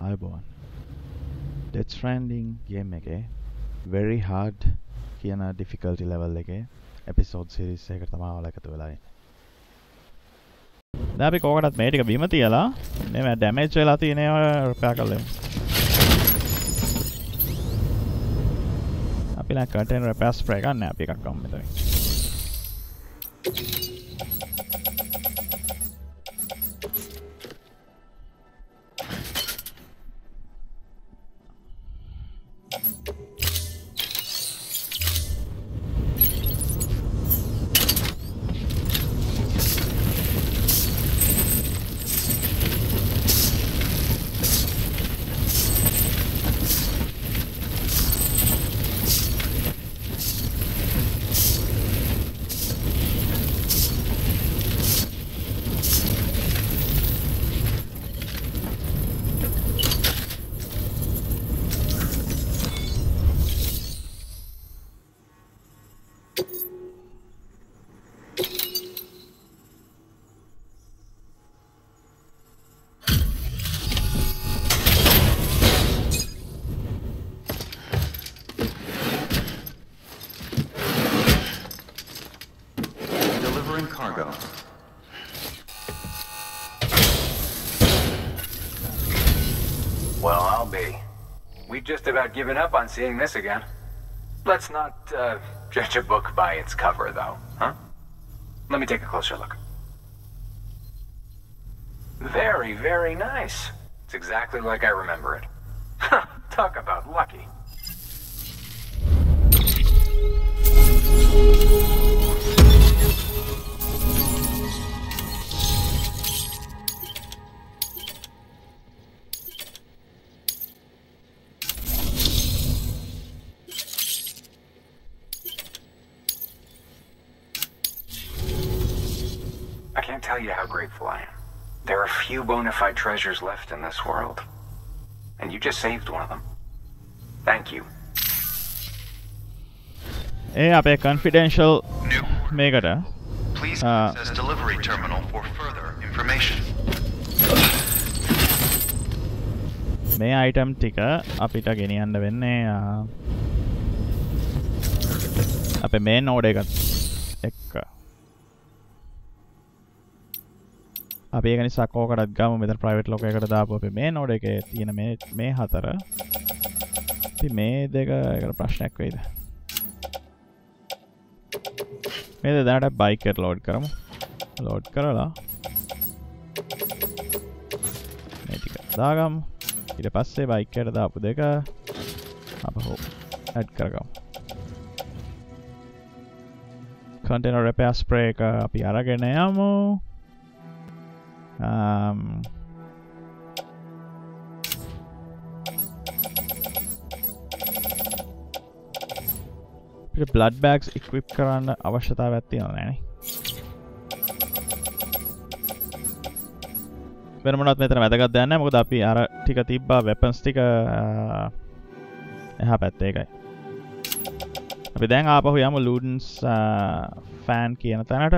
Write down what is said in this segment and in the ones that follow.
අයබෝන් ඩෙච් ෆ්‍රන්ඩිං game එක very hard කියන difficulty level එක එපිසෝඩ් සිරිස් එක තමා වල එකතු වෙලායි දැපි කෝකටත් මේටික බිම තියලා මෙම ඩැමේච් වෙලා තියනවා රුපයා කල්ලෙමු අපි කටෙන් රැපස් ප්‍රයගන්න අපි එකක් කම්මතයි Cargo. Well, I'll be. We've just about given up on seeing this again. Let's not uh, judge a book by its cover, though, huh? Let me take a closer look. Very, very nice. It's exactly like I remember it. Talk about lucky. can't tell you how grateful I am. There are few bona fide treasures left in this world. And you just saved one of them. Thank you. ඒ අපේ කන්ෆිඩෙන්ශල් New. මේකට Please Uh, access delivery terminal for further information. මේ item ටික අපිට ගෙනියන්න වෙන්නේ ආ, අපේ මේ නෝඩ එකත් එක්ක අපි ඒක නිසා කෝකටත් ගම. මෙතන ප්‍රයිවට් ලෝක එකට දාපු අපි මේ නෝඩ එකේ තියෙන මේ මේ හතර. අපි මේ දෙක එකට ප්‍රශ්නයක් වෙයිද? මේ දැනට බයිකර් ලෝඩ් කරමු. ලෝඩ් කරලා මේ ටික දාගමු. ඊට පස්සේ බයිකයට දාපු දෙක අප හෝ ඇඩ් කරගම්. කන්ටෙන රැපෑ ස්ප්‍රේ එක අපි අරගෙන යමු. Um, බ්ලඩ් බෑක්ස් ඉක්විප් කරන්න අවශ්‍යතාව ඇත්ති නෑන වෙනමනත් මෙතන වැදගත් දන්න මොකද අපි අර ටික තිබ්බා වෙපන්ස් ටික එහා පැත්තේ එකයි. අපි දැන් ආපහු යම ලූඩන්ස් ෆෑන් කියන තැනට.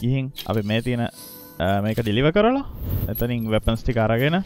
ගිහින් අපි මේ තියෙන අ, මේක ඩිලිව කරලා එතනින් වෙපන්ස් ටික අරගෙන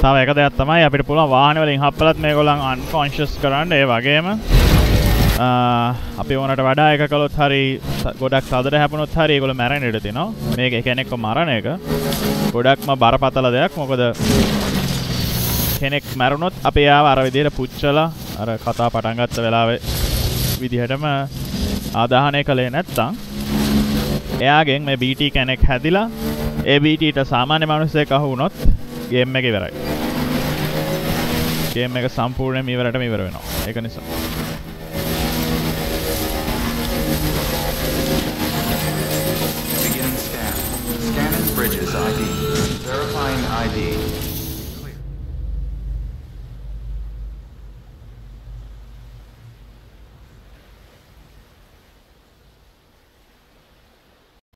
තව එක දෙයක් තමයි අපිට පුළුවන් වාහන වලින් හප්පලත් මේගොල්ලන් අන්කොන්ෂස් කරන්න. ඒ වගේම ආ, අපි ඕනට වඩා එක කළොත් හරි ත- ගොඩක් තදට හැපුණොත් හරි ඒගොල්ලෝ මැරෙන්න ඉඩ තියෙනවා. මේක කෙනෙක්ව මරණ එක. ගොඩක්ම බරපතල දෙයක්. මොකද කෙනෙක් මැරුණොත් අපි යාව අර විදිහට පුච්චලා අර කතා පටන් ගත්ත වෙලාවේ විදිහටම ආදාහනය කළේ නැත්තං එයාගෙන් මේ BT කෙනෙක් හැදිලා ඒ BTට සාමාන්‍ය මනුස්සය කහුුණොත් ගේම් එක ඉවරයි ගේම් එක සම්පූර්ණයෙන් ඉවරට ඉවර වෙනවා ඒක නිසා Beginning scan. Scanning bridges ID. Verifying ID.